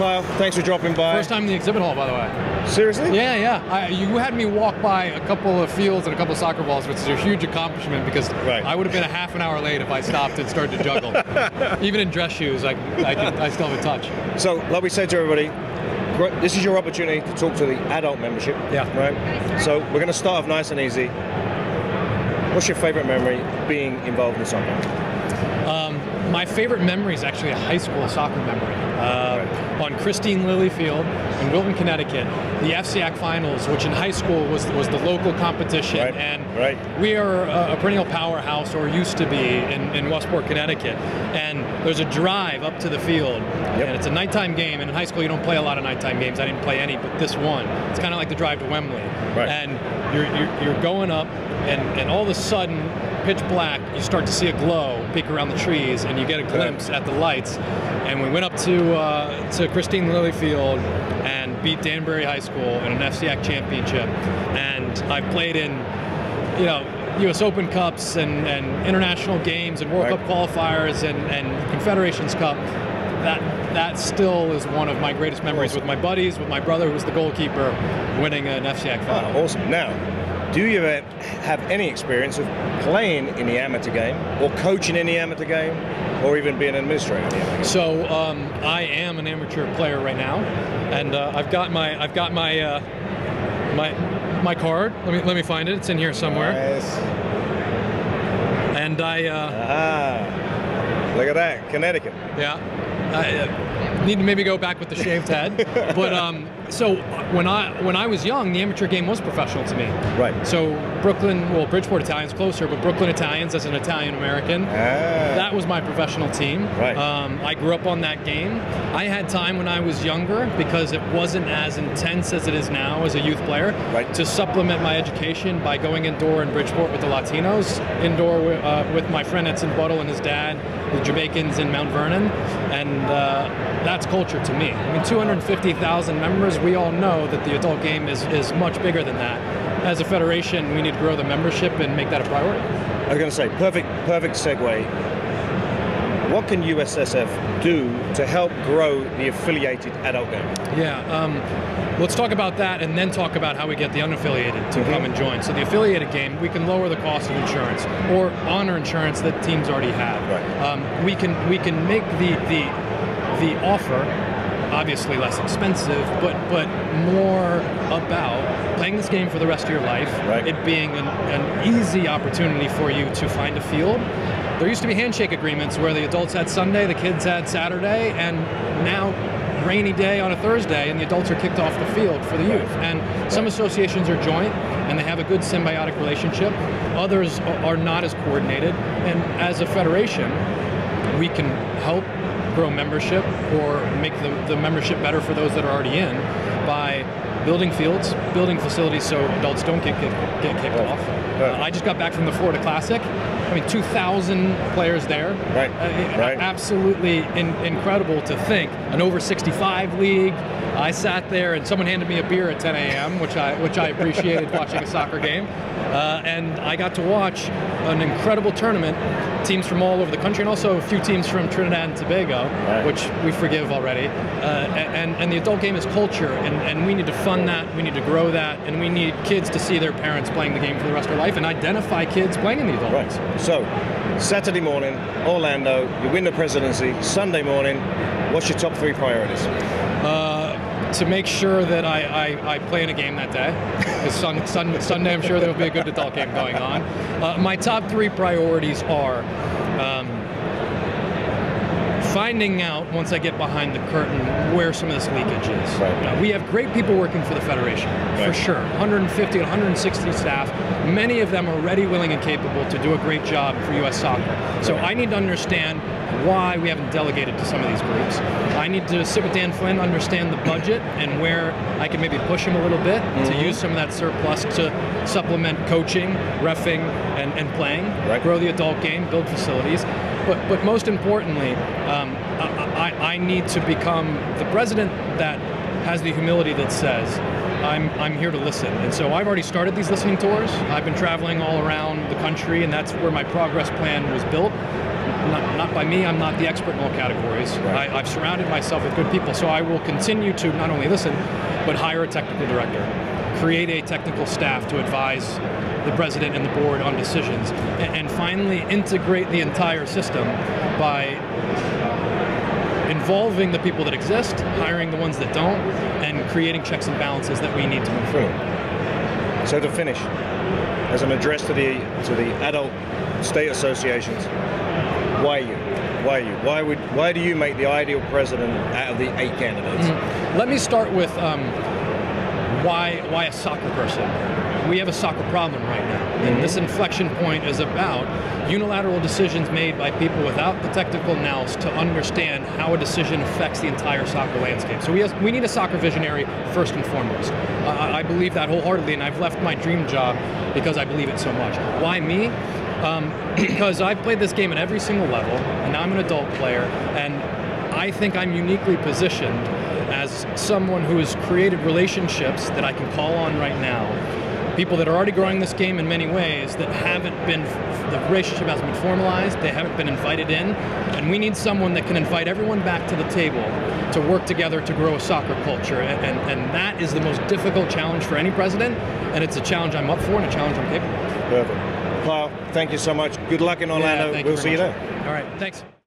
Kyle. Thanks for dropping by. First time in the exhibit hall, by the way. Seriously? Yeah, yeah. I, you had me walk by a couple of fields and a couple of soccer balls, which is a huge accomplishment because Right. I would have been a half an hour late if I stopped and started to juggle. Even in dress shoes, I, I, can, I still have a touch. So, like we said to everybody, this is your opportunity to talk to the adult membership. Yeah. Right. So we're going to start off nice and easy. What's your favorite memory being involved in soccer? My favorite memory is actually a high school soccer memory. Uh, On Kristine Lilly Field in Wilton, Connecticut, the FCAC finals, which in high school was was the local competition, Right, and right. we are a, a perennial powerhouse, or used to be, in, in Westport, Connecticut. And there's a drive up to the field, and it's a nighttime game. And in high school, you don't play a lot of nighttime games. I didn't play any, but this one, it's kind of like the drive to Wembley. Right. And you're, you're, you're going up, and, and all of a sudden, pitch black, you start to see a glow peek around the trees, and you get a glimpse at the lights. And we went up to uh, to Kristine Lilly Field and beat Danbury High School in an FCAC championship. And I played in, you know, U.S. Open Cups and, and international games and World Right. Cup qualifiers and, and Confederations Cup. That that still is one of my greatest memories with my buddies, with my brother who was the goalkeeper, winning an FCAC final. Oh, awesome. Now, do you have any experience of playing in the amateur game, or coaching in the amateur game, or even being an administrator in the amateur game? So um, I am an amateur player right now, and uh, I've got my I've got my uh, my my card. Let me let me find it. It's in here somewhere. Yes. And I uh, Ah, look at that, Connecticut. yeah. I uh, need to maybe go back with the shaved head, but um, so when I when I was young, the amateur game was professional to me. Right. So Brooklyn, well, Bridgeport Italians closer, but Brooklyn Italians as an Italian American. Ah, That was my professional team. Right. Um, I grew up on that game. I had time when I was younger because it wasn't as intense as it is now as a youth player. Right. To supplement my education by going indoor in Bridgeport with the Latinos, indoor uh, with my friend Edson Buddle and his dad, the Jamaicans in Mount Vernon, and uh, that's culture to me. I mean, 250,000 members. We all know that the adult game is is much bigger than that. As a federation, we need to grow the membership and make that a priority. I was going to say, perfect, perfect segue. What can USSF do to help grow the affiliated adult game? Yeah, um, let's talk about that and then talk about how we get the unaffiliated to come and join. So the affiliated game, we can lower the cost of insurance or honor insurance that teams already have. Right. Um, we can we can make the the the offer obviously less expensive, but but more about playing this game for the rest of your life. Right. It being an, an easy opportunity for you to find a field. There used to be handshake agreements where the adults had Sunday, the kids had Saturday, and now rainy day on a Thursday, and the adults are kicked off the field for the youth. And some associations are joint, and they have a good symbiotic relationship. Others are not as coordinated. And as a federation, we can help grow membership or make the, the membership better for those that are already in by building fields, building facilities so adults don't get, get, get kicked off. Uh, I just got back from the Florida Classic. I mean, 2,000 players there. Right, Uh, right. Absolutely in, incredible to think. An over 65 league. I sat there and someone handed me a beer at 10 a.m., which I which I appreciated watching a soccer game, uh, and I got to watch an incredible tournament. Teams from all over the country, and also a few teams from Trinidad and Tobago, Right. which we forgive already. Uh, and and the adult game is culture, and, and we need to fund that. We need to grow that, and we need kids to see their parents playing the game for the rest of their life, and identify kids playing in the adult Right. So, Saturday morning, Orlando, you win the presidency. Sunday morning, what's your top three priorities? to make sure that I, I, I play in a game that day. Because sun, sun, Sunday, I'm sure there will be a good adult game going on. Uh, my top three priorities are um, finding out once I get behind the curtain where some of this leakage is. Right. Now, we have great people working for the Federation, for sure. 150 to 160 staff. Many of them are ready, willing, and capable to do a great job for U.S. soccer. So I need to understand why we haven't delegated to some of these groups. I need to sit with Dan Flynn, understand the budget, and where I can maybe push him a little bit to use some of that surplus to supplement coaching, refing, and, and playing, Right. grow the adult game, build facilities. But, but most importantly, um, I, I, I need to become the president that has the humility that says, I'm, I'm here to listen. And so I've already started these listening tours. I've been traveling all around the country, and that's where my progress plan was built. Not, not by me, I'm not the expert in all categories. Right. I, I've surrounded myself with good people, so I will continue to not only listen, but hire a technical director, create a technical staff to advise the president and the board on decisions, and, and finally integrate the entire system by involving the people that exist, hiring the ones that don't, and creating checks and balances that we need to move forward. So to finish, as an address to the to the adult state associations, why you? Why you? Why would? Why do you make the ideal president out of the eight candidates? Let me start with um, why why a soccer person. We have a soccer problem right now, and this inflection point is about unilateral decisions made by people without the technical nous to understand how a decision affects the entire soccer landscape. So we have, we need a soccer visionary first and foremost. Uh, I believe that wholeheartedly, and I've left my dream job because I believe it so much. Why me? Um, because I've played this game at every single level, and now I'm an adult player, and I think I'm uniquely positioned as someone who has created relationships that I can call on right now. People that are already growing this game in many ways that haven't been, the relationship hasn't been formalized, they haven't been invited in, and we need someone that can invite everyone back to the table to work together to grow a soccer culture. And, and, and that is the most difficult challenge for any president, and it's a challenge I'm up for and a challenge I'm capable of. Perfect. Kyle, thank you so much. Good luck in Orlando. Yeah, we'll very see you there. All right, thanks.